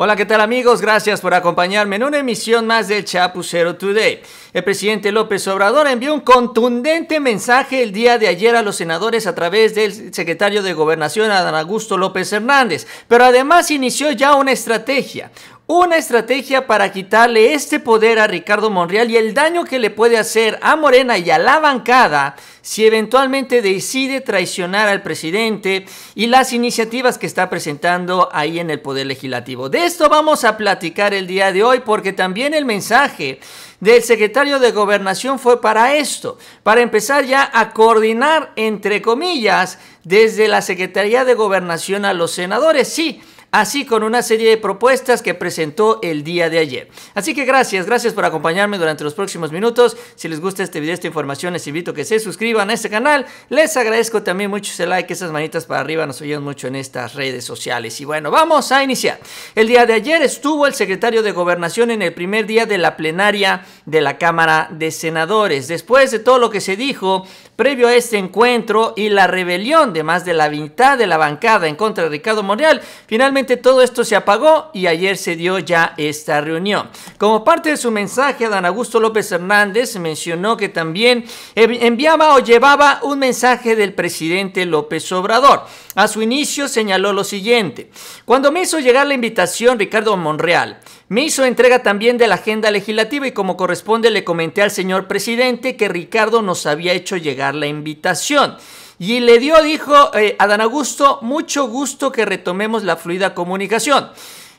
Hola, ¿qué tal amigos? Gracias por acompañarme en una emisión más del Chapucero Today. El presidente López Obrador envió un contundente mensaje el día de ayer a los senadores a través del secretario de Gobernación, Adán Augusto López Hernández, pero además inició ya una estrategia, una estrategia para quitarle este poder a Ricardo Monreal y el daño que le puede hacer a Morena y a la bancada si eventualmente decide traicionar al presidente y las iniciativas que está presentando ahí en el Poder Legislativo. De esto vamos a platicar el día de hoy porque también el mensaje del secretario de Gobernación fue para esto, para empezar ya a coordinar, entre comillas, desde la Secretaría de Gobernación a los senadores. Sí, así con una serie de propuestas que presentó el día de ayer. Así que gracias, gracias por acompañarme durante los próximos minutos. Si les gusta este video, esta información, les invito a que se suscriban a este canal. Les agradezco también mucho ese like, esas manitas para arriba, nos ayudan mucho en estas redes sociales. Y bueno, vamos a iniciar. El día de ayer estuvo el secretario de Gobernación en el primer día de la plenaria de la Cámara de Senadores. Después de todo lo que se dijo previo a este encuentro y la rebelión de más de la mitad de la bancada en contra de Ricardo Monreal, finalmente todo esto se apagó y ayer se dio ya esta reunión. Como parte de su mensaje, Dan Augusto López Hernández mencionó que también enviaba o llevaba un mensaje del presidente López Obrador. A su inicio señaló lo siguiente, cuando me hizo llegar la invitación Ricardo Monreal, me hizo entrega también de la agenda legislativa y como corresponde le comenté al señor presidente que Ricardo nos había hecho llegar la invitación. Y le dio, dijo eh, Adán Augusto, mucho gusto que retomemos la fluida comunicación.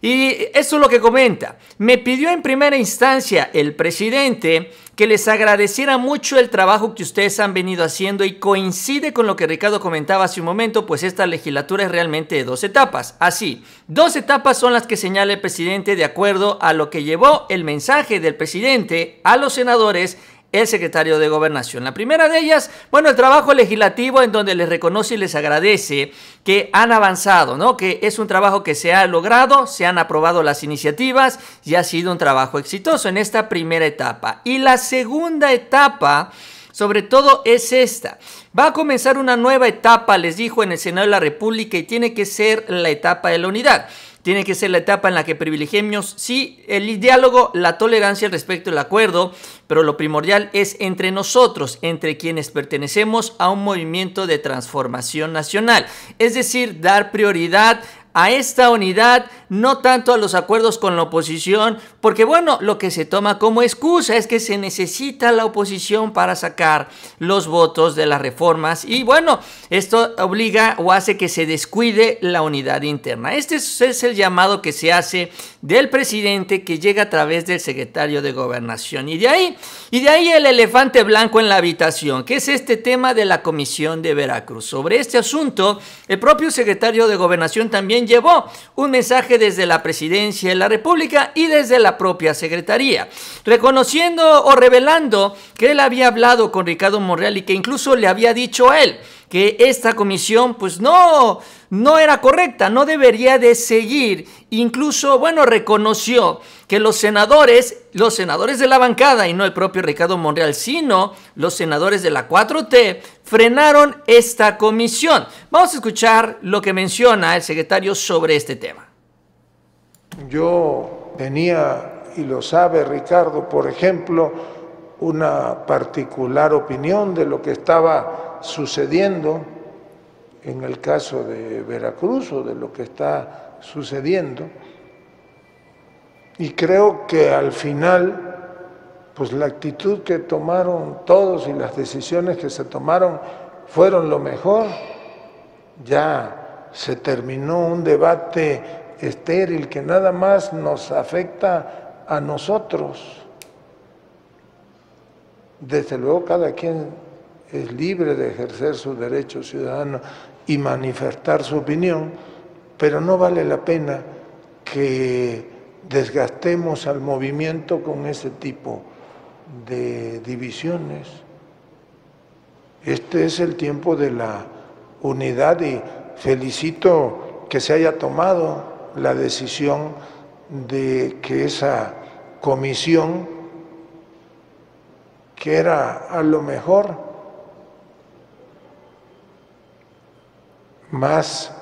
Y eso es lo que comenta. Me pidió en primera instancia el presidente que les agradeciera mucho el trabajo que ustedes han venido haciendo y coincide con lo que Ricardo comentaba hace un momento, pues esta legislatura es realmente de dos etapas. Así, dos etapas son las que señala el presidente de acuerdo a lo que llevó el mensaje del presidente a los senadores el secretario de Gobernación. La primera de ellas, bueno, el trabajo legislativo en donde les reconoce y les agradece que han avanzado, ¿no? Que es un trabajo que se ha logrado, se han aprobado las iniciativas y ha sido un trabajo exitoso en esta primera etapa. Y la segunda etapa, sobre todo, es esta. Va a comenzar una nueva etapa, les dijo en el Senado de la República, y tiene que ser la etapa de la unidad tiene que ser la etapa en la que privilegiemos, sí, el diálogo, la tolerancia respecto al acuerdo, pero lo primordial es entre nosotros, entre quienes pertenecemos a un movimiento de transformación nacional. Es decir, dar prioridad a esta unidad, no tanto a los acuerdos con la oposición, porque bueno, lo que se toma como excusa es que se necesita la oposición para sacar los votos de las reformas y bueno, esto obliga o hace que se descuide la unidad interna. Este es el llamado que se hace del presidente que llega a través del secretario de gobernación y de ahí y de ahí el elefante blanco en la habitación, que es este tema de la Comisión de Veracruz. Sobre este asunto, el propio secretario de gobernación también llevó un mensaje desde la presidencia de la República y desde la propia secretaría, reconociendo o revelando que él había hablado con Ricardo Monreal y que incluso le había dicho a él que esta comisión pues no, no era correcta, no debería de seguir. Incluso, bueno, reconoció que los senadores, los senadores de la bancada y no el propio Ricardo Monreal, sino los senadores de la 4T, frenaron esta comisión. Vamos a escuchar lo que menciona el secretario sobre este tema. Yo tenía, y lo sabe Ricardo, por ejemplo, una particular opinión de lo que estaba sucediendo en el caso de Veracruz o de lo que está sucediendo. Y creo que al final, pues la actitud que tomaron todos y las decisiones que se tomaron fueron lo mejor. Ya se terminó un debate estéril que nada más nos afecta a nosotros. Desde luego cada quien es libre de ejercer su derecho ciudadano y manifestar su opinión, pero no vale la pena que desgastemos al movimiento con ese tipo de divisiones. Este es el tiempo de la unidad y felicito que se haya tomado la decisión de que esa comisión, que era a lo mejor más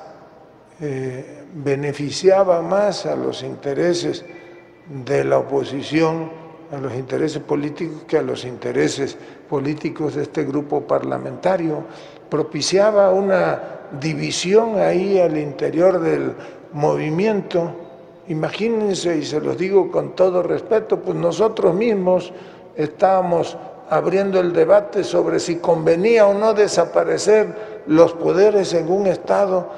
eh, beneficiaba más a los intereses de la oposición, a los intereses políticos que a los intereses políticos de este grupo parlamentario. Propiciaba una división ahí al interior del movimiento. Imagínense, y se los digo con todo respeto, pues nosotros mismos estábamos abriendo el debate sobre si convenía o no desaparecer los poderes en un Estado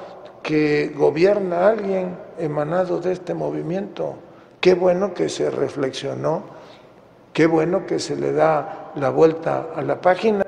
que gobierna alguien emanado de este movimiento. Qué bueno que se reflexionó, qué bueno que se le da la vuelta a la página.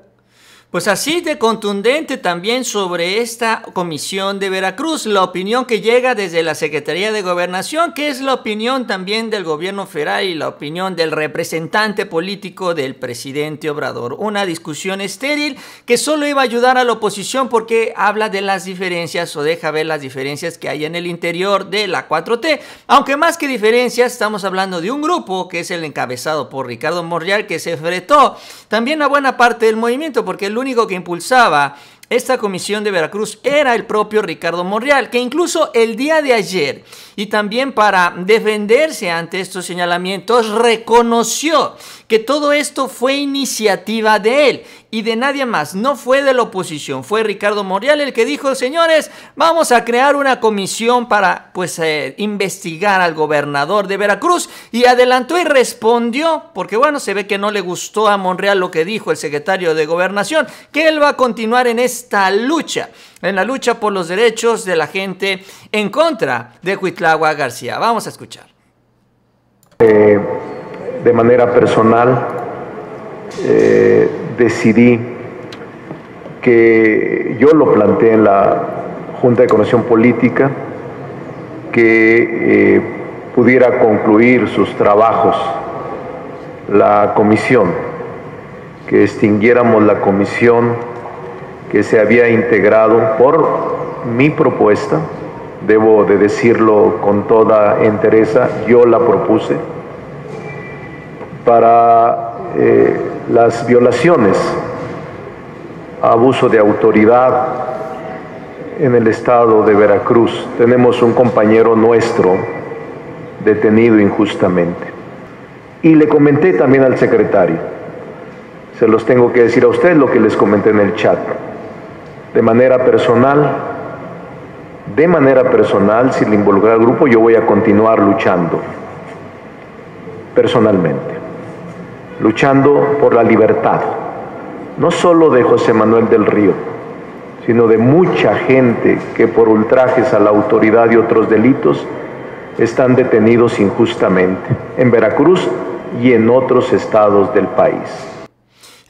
Pues así de contundente también sobre esta comisión de Veracruz, la opinión que llega desde la Secretaría de Gobernación, que es la opinión también del gobierno federal y la opinión del representante político del presidente Obrador. Una discusión estéril que solo iba a ayudar a la oposición porque habla de las diferencias o deja ver las diferencias que hay en el interior de la 4T. Aunque más que diferencias, estamos hablando de un grupo que es el encabezado por Ricardo Morrial que se enfrentó también a buena parte del movimiento porque el único que impulsaba esta comisión de Veracruz era el propio Ricardo Monreal, que incluso el día de ayer y también para defenderse ante estos señalamientos reconoció que todo esto fue iniciativa de él y de nadie más, no fue de la oposición, fue Ricardo Monreal el que dijo, señores, vamos a crear una comisión para pues eh, investigar al gobernador de Veracruz y adelantó y respondió, porque bueno, se ve que no le gustó a Monreal lo que dijo el secretario de gobernación, que él va a continuar en esta lucha, en la lucha por los derechos de la gente en contra de Huitlagua García. Vamos a escuchar. Eh, de manera personal, eh, decidí que yo lo planteé en la Junta de Conexión Política, que eh, pudiera concluir sus trabajos la comisión, que extinguiéramos la comisión que se había integrado por mi propuesta, debo de decirlo con toda entereza, yo la propuse, para eh, las violaciones, abuso de autoridad en el estado de Veracruz. Tenemos un compañero nuestro detenido injustamente. Y le comenté también al secretario, se los tengo que decir a ustedes lo que les comenté en el chat. De manera personal, de manera personal, sin involucrar al grupo, yo voy a continuar luchando personalmente luchando por la libertad, no solo de José Manuel del Río, sino de mucha gente que por ultrajes a la autoridad y otros delitos están detenidos injustamente en Veracruz y en otros estados del país.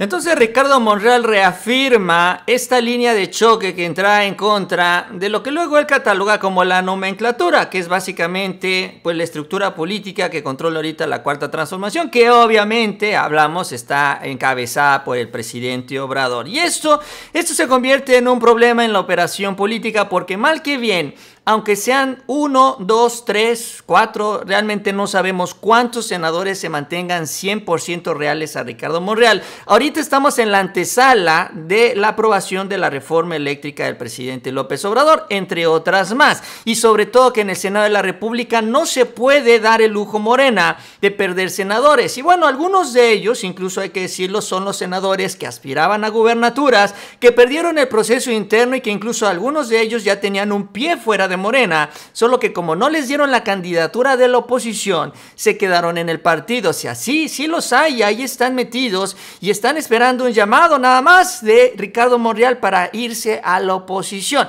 Entonces Ricardo Monreal reafirma esta línea de choque que entra en contra de lo que luego él cataloga como la nomenclatura, que es básicamente pues, la estructura política que controla ahorita la cuarta transformación, que obviamente, hablamos, está encabezada por el presidente Obrador. Y esto, esto se convierte en un problema en la operación política porque mal que bien, aunque sean uno, dos, tres, cuatro, realmente no sabemos cuántos senadores se mantengan 100% reales a Ricardo Monreal. Ahorita estamos en la antesala de la aprobación de la reforma eléctrica del presidente López Obrador, entre otras más. Y sobre todo que en el Senado de la República no se puede dar el lujo morena de perder senadores. Y bueno, algunos de ellos, incluso hay que decirlo, son los senadores que aspiraban a gubernaturas, que perdieron el proceso interno y que incluso algunos de ellos ya tenían un pie fuera de Morena, solo que como no les dieron la candidatura de la oposición, se quedaron en el partido. O sea, sí, sí los hay, ahí están metidos y están esperando un llamado nada más de Ricardo Monreal para irse a la oposición.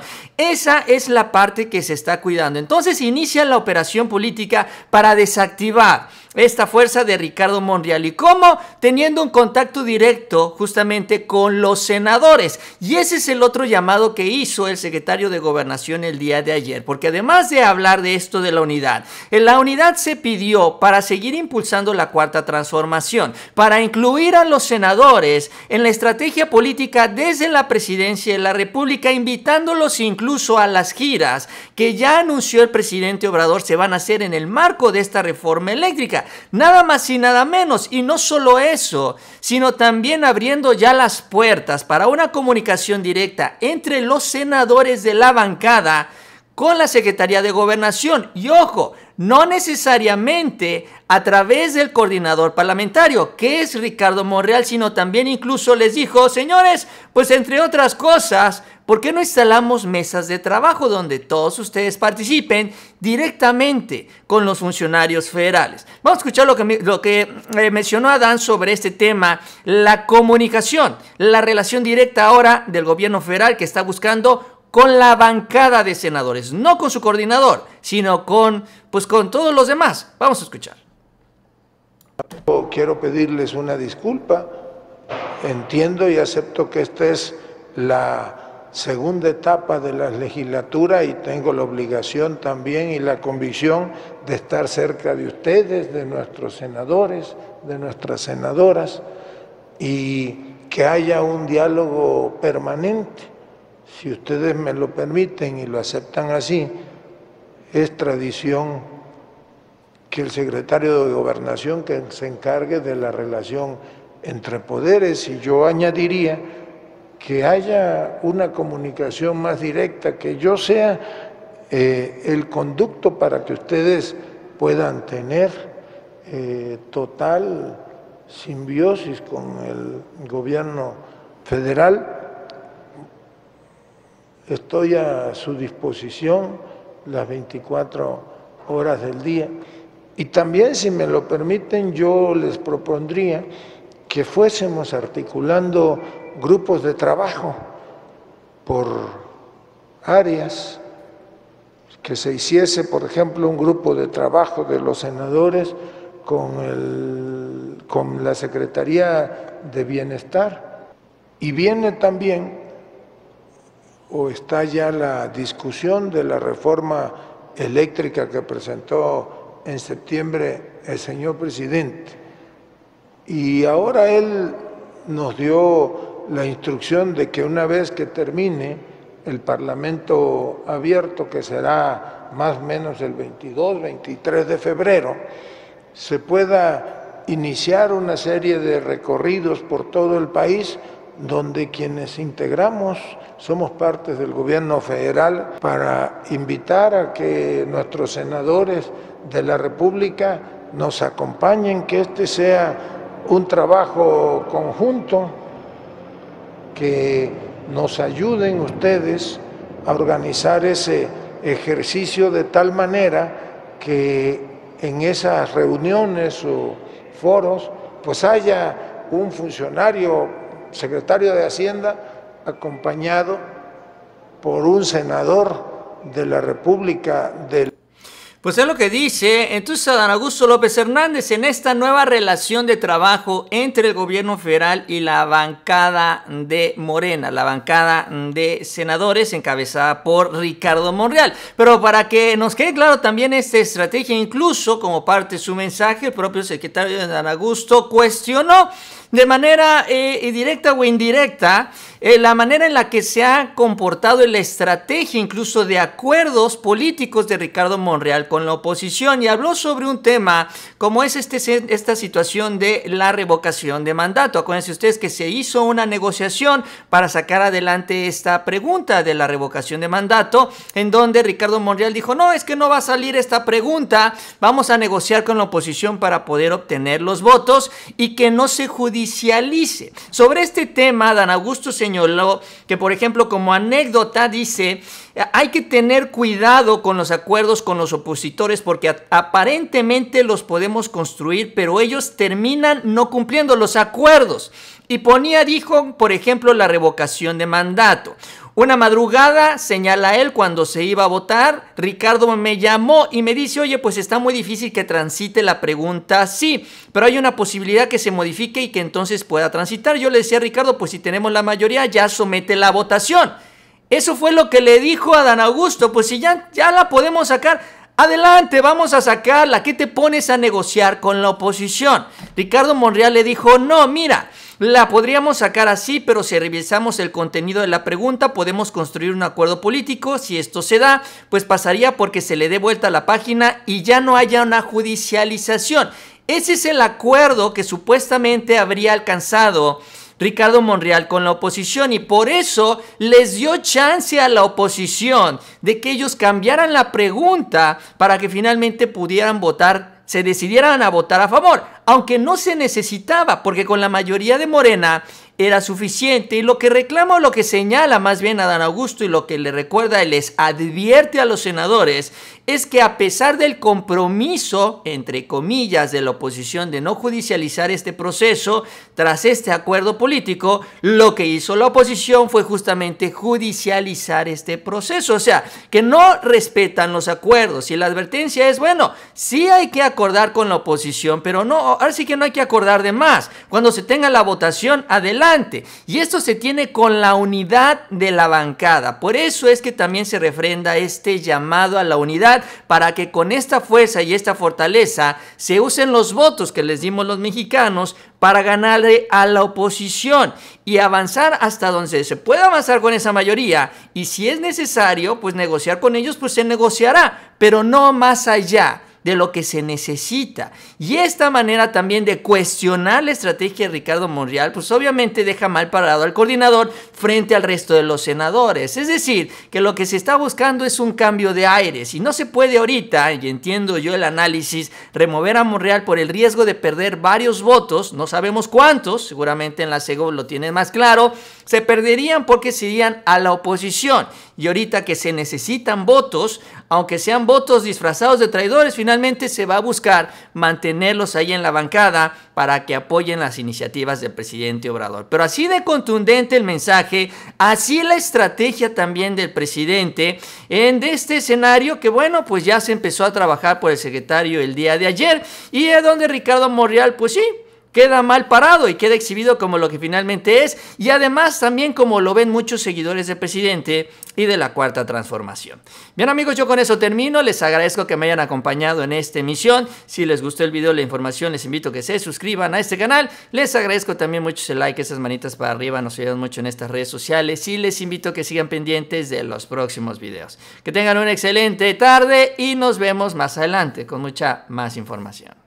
Esa es la parte que se está cuidando. Entonces inicia la operación política para desactivar esta fuerza de Ricardo Monreal. ¿Y cómo? Teniendo un contacto directo justamente con los senadores. Y ese es el otro llamado que hizo el secretario de Gobernación el día de ayer. Porque además de hablar de esto de la unidad, en la unidad se pidió para seguir impulsando la cuarta transformación, para incluir a los senadores en la estrategia política desde la presidencia de la República, invitándolos incluso a las giras que ya anunció el presidente Obrador se van a hacer en el marco de esta reforma eléctrica. Nada más y nada menos. Y no solo eso, sino también abriendo ya las puertas para una comunicación directa entre los senadores de la bancada con la Secretaría de Gobernación. Y ojo, no necesariamente a través del coordinador parlamentario, que es Ricardo Monreal, sino también incluso les dijo, señores, pues entre otras cosas, ¿por qué no instalamos mesas de trabajo donde todos ustedes participen directamente con los funcionarios federales? Vamos a escuchar lo que, lo que eh, mencionó Adán sobre este tema, la comunicación, la relación directa ahora del gobierno federal que está buscando con la bancada de senadores, no con su coordinador, sino con, pues, con todos los demás. Vamos a escuchar. Quiero pedirles una disculpa. Entiendo y acepto que esta es la segunda etapa de la legislatura y tengo la obligación también y la convicción de estar cerca de ustedes, de nuestros senadores, de nuestras senadoras y que haya un diálogo permanente. Si ustedes me lo permiten y lo aceptan así, es tradición que el secretario de Gobernación que se encargue de la relación entre poderes y yo añadiría que haya una comunicación más directa, que yo sea eh, el conducto para que ustedes puedan tener eh, total simbiosis con el gobierno federal Estoy a su disposición las 24 horas del día. Y también, si me lo permiten, yo les propondría que fuésemos articulando grupos de trabajo por áreas, que se hiciese, por ejemplo, un grupo de trabajo de los senadores con, el, con la Secretaría de Bienestar. Y viene también o está ya la discusión de la reforma eléctrica que presentó en septiembre el señor presidente. Y ahora él nos dio la instrucción de que una vez que termine el Parlamento abierto, que será más o menos el 22, 23 de febrero, se pueda iniciar una serie de recorridos por todo el país donde quienes integramos somos parte del gobierno federal para invitar a que nuestros senadores de la República nos acompañen, que este sea un trabajo conjunto, que nos ayuden ustedes a organizar ese ejercicio de tal manera que en esas reuniones o foros pues haya un funcionario secretario de Hacienda, acompañado por un senador de la República del pues es lo que dice entonces Adán Augusto López Hernández en esta nueva relación de trabajo entre el gobierno federal y la bancada de Morena, la bancada de senadores encabezada por Ricardo Monreal. Pero para que nos quede claro también esta estrategia, incluso como parte de su mensaje, el propio secretario de Adán Augusto cuestionó de manera eh, directa o indirecta eh, la manera en la que se ha comportado la estrategia incluso de acuerdos políticos de Ricardo Monreal con la oposición y habló sobre un tema como es este, esta situación de la revocación de mandato. Acuérdense ustedes que se hizo una negociación para sacar adelante esta pregunta de la revocación de mandato en donde Ricardo Monreal dijo, no, es que no va a salir esta pregunta, vamos a negociar con la oposición para poder obtener los votos y que no se Sobre este tema, Dan Augusto señor que, por ejemplo, como anécdota dice, hay que tener cuidado con los acuerdos con los opositores porque aparentemente los podemos construir, pero ellos terminan no cumpliendo los acuerdos. Y ponía, dijo, por ejemplo, la revocación de mandato. Una madrugada, señala él, cuando se iba a votar, Ricardo me llamó y me dice, oye, pues está muy difícil que transite la pregunta sí, pero hay una posibilidad que se modifique y que entonces pueda transitar. Yo le decía a Ricardo, pues si tenemos la mayoría, ya somete la votación. Eso fue lo que le dijo a Dan Augusto, pues si ya, ya la podemos sacar, adelante, vamos a sacarla, ¿qué te pones a negociar con la oposición? Ricardo Monreal le dijo, no, mira, la podríamos sacar así, pero si revisamos el contenido de la pregunta, podemos construir un acuerdo político. Si esto se da, pues pasaría porque se le dé vuelta a la página y ya no haya una judicialización. Ese es el acuerdo que supuestamente habría alcanzado Ricardo Monreal con la oposición y por eso les dio chance a la oposición de que ellos cambiaran la pregunta para que finalmente pudieran votar, se decidieran a votar a favor, aunque no se necesitaba, porque con la mayoría de Morena era suficiente. Y lo que reclama lo que señala más bien a Dan Augusto y lo que le recuerda y les advierte a los senadores es que a pesar del compromiso, entre comillas, de la oposición de no judicializar este proceso, tras este acuerdo político, lo que hizo la oposición fue justamente judicializar este proceso. O sea, que no respetan los acuerdos. Y la advertencia es, bueno, sí hay que acordar con la oposición, pero no, ahora sí que no hay que acordar de más. Cuando se tenga la votación, adelante y esto se tiene con la unidad de la bancada. Por eso es que también se refrenda este llamado a la unidad para que con esta fuerza y esta fortaleza se usen los votos que les dimos los mexicanos para ganarle a la oposición y avanzar hasta donde se pueda avanzar con esa mayoría. Y si es necesario, pues negociar con ellos, pues se negociará, pero no más allá de lo que se necesita. Y esta manera también de cuestionar la estrategia de Ricardo Monreal, pues obviamente deja mal parado al coordinador frente al resto de los senadores. Es decir, que lo que se está buscando es un cambio de aires y no se puede ahorita, y entiendo yo el análisis, remover a Monreal por el riesgo de perder varios votos, no sabemos cuántos, seguramente en la SEGO lo tienen más claro, se perderían porque se irían a la oposición. Y ahorita que se necesitan votos, aunque sean votos disfrazados de traidores, finalmente se va a buscar mantenerlos ahí en la bancada para que apoyen las iniciativas del presidente Obrador. Pero así de contundente el mensaje, así la estrategia también del presidente en este escenario que bueno, pues ya se empezó a trabajar por el secretario el día de ayer y es donde Ricardo Morreal, pues sí, queda mal parado y queda exhibido como lo que finalmente es y además también como lo ven muchos seguidores del presidente y de la cuarta transformación. Bien amigos, yo con eso termino, les agradezco que me hayan acompañado en esta emisión, si les gustó el video, la información, les invito a que se suscriban a este canal, les agradezco también mucho ese like, esas manitas para arriba, nos ayudan mucho en estas redes sociales y les invito a que sigan pendientes de los próximos videos. Que tengan una excelente tarde y nos vemos más adelante con mucha más información.